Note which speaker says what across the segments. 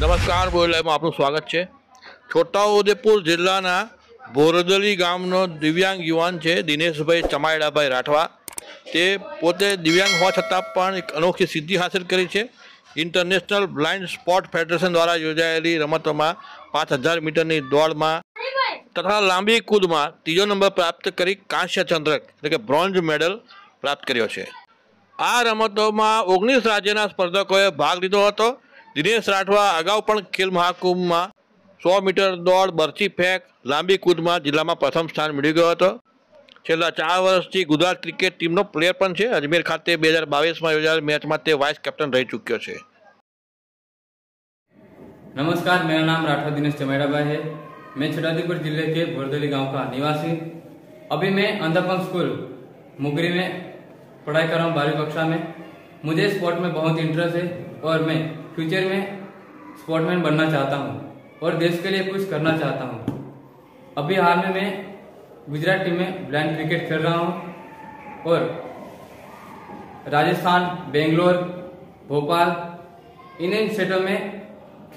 Speaker 1: નમસ્કાર બોલાયમાં આપનું સ્વાગત છે. છોટાઉદેપુર જિલ્લાના બોરદલી ગામનો દિવ્યાંગ યુવાન છે, દિનેશભાઈ ચમાયડાભાઈ રાઠવા. તે પોતે દિવ્યાંગ હોવા છતાં પણ એક અનોખી સિદ્ધિ હાંસલ કરી છે. ઇન્ટરનેશનલ બ્લાઇન્ડ સ્પોર્ટ ફેડરેશન દ્વારા યોજાયેલી રમતોમાં પાંચ હજાર મીટરની દોડમાં તથા લાંબી કૂદમાં ત્રીજો નંબર પ્રાપ્ત કરી કાંસ્ય ચંદ્રક એટલે કે બ્રોન્ઝ મેડલ પ્રાપ્ત કર્યો છે. આ રમતોમાં ઓગણીસ રાજ્યના સ્પર્ધકોએ ભાગ લીધો હતો. દિનેશ રાઠવા અગાઉ પણ ખેલ મહાકુંભમાં સો મીટર દોડ બરછી ફેંક લાંબી કૂદમાં જિલ્લામાં પ્રથમ સ્થાન મેળવી ગયો હતો છેલ્લા ચાર વર્ષથી ગુજરાત ક્રિકેટ ટીમનો પ્લેયર પણ છે અજમેર ખાતે બે હજાર બાવીસમાં યોજાયેલ મેચમાં તે વાઇસ કેપ્ટન રહી ચૂક્યો છે
Speaker 2: नमस्कार मेरा नाम राठौर दिनेश चमेड़ा भाई है मैं छोटादीपुर जिले के बोरदली गांव का निवासी अभी मैं अंधापंख स्कूल मुगरी में पढ़ाई कर रहा हूँ बारहवीं कक्षा में मुझे स्पोर्ट में बहुत इंटरेस्ट है और मैं फ्यूचर में स्पोर्टमैन बनना चाहता हूँ और देश के लिए कुछ करना चाहता हूँ। अभी हाल में मैं गुजरात टीम में ब्लाइंड क्रिकेट खेल रहा हूँ और राजस्थान, बेंगलोर, भोपाल इन इन स्टेटों में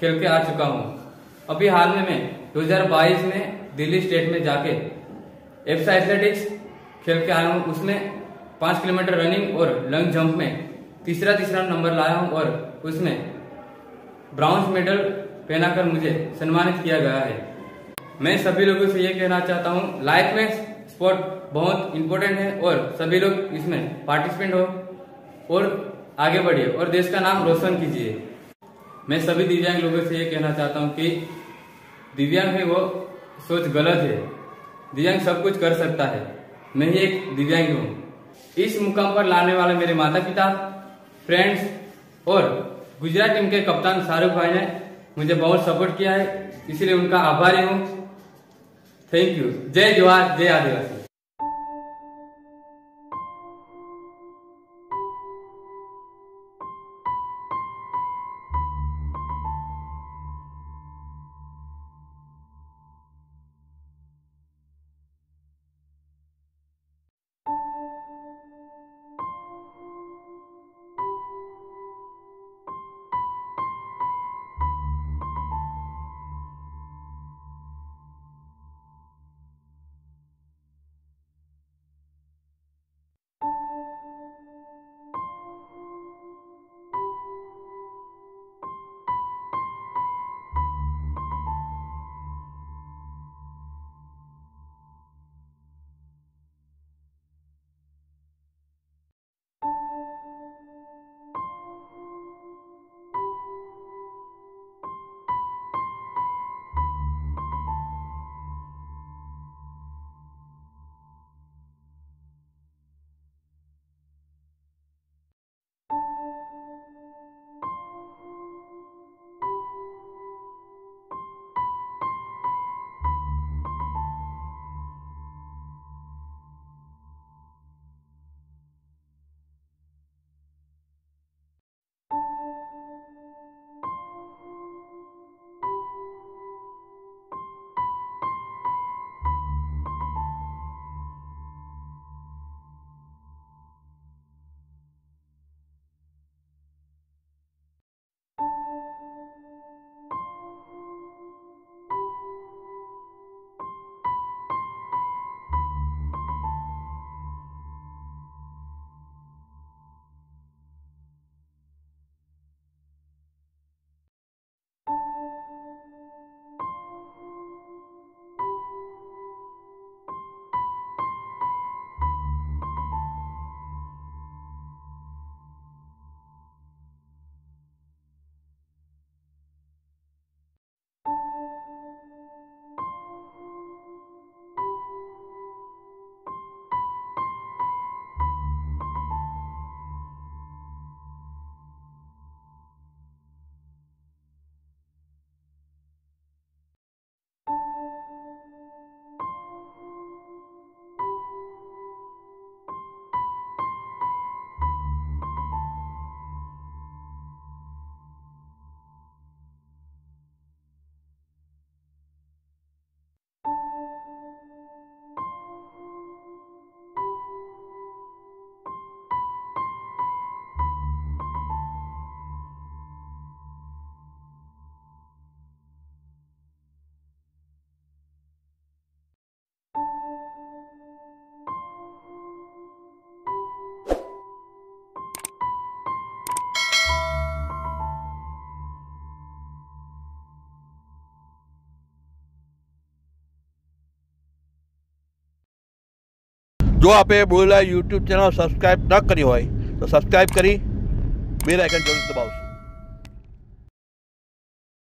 Speaker 2: खेल के आ चुका हूँ। अभी हाल में मैं 2022 में दिल्ली स्टेट में जाके एफसा एथलेटिक्स खेल के आया हूँ। उसमें पाँच किलोमीटर रनिंग और लॉन्ग जंप में तीसरा तीसरा नंबर लाया हूँ और उसमें ब्राउन्स मेडल पहनाकर मुझे सम्मानित किया गया है। मैं सभी लोगों से ये कहना चाहता हूँ, लाइफ में स्पोर्ट बहुत इंपॉर्टेंट है और सभी लोग इसमें पार्टिसिपेंट हो और आगे बढ़िए और देश का नाम रोशन कीजिए। मैं सभी दिव्यांग लोगों से ये कहना चाहता हूँ कि दिव्यांग है वो, सोच गलत है। दिव्यांग सब कुछ कर सकता है। मैं ही एक दिव्यांग हूँ। इस मुकाम पर लाने वाले मेरे माता पिता फ्रेंड्स और गुजरात टीम के कप्तान शाहरुख भाई ने मुझे बहुत सपोर्ट किया है, इसलिए उनका आभारी हूँ। थैंक यू जय जवाहर, जय आदिवासी।
Speaker 1: જો આપે બોલા યુટ્યુબ ચેનલ સબસ્ક્રાઈબ ન કરી હોય, તો સબસ્ક્રાઈબ કરી બે આઇકન જરૂર દબાવશો.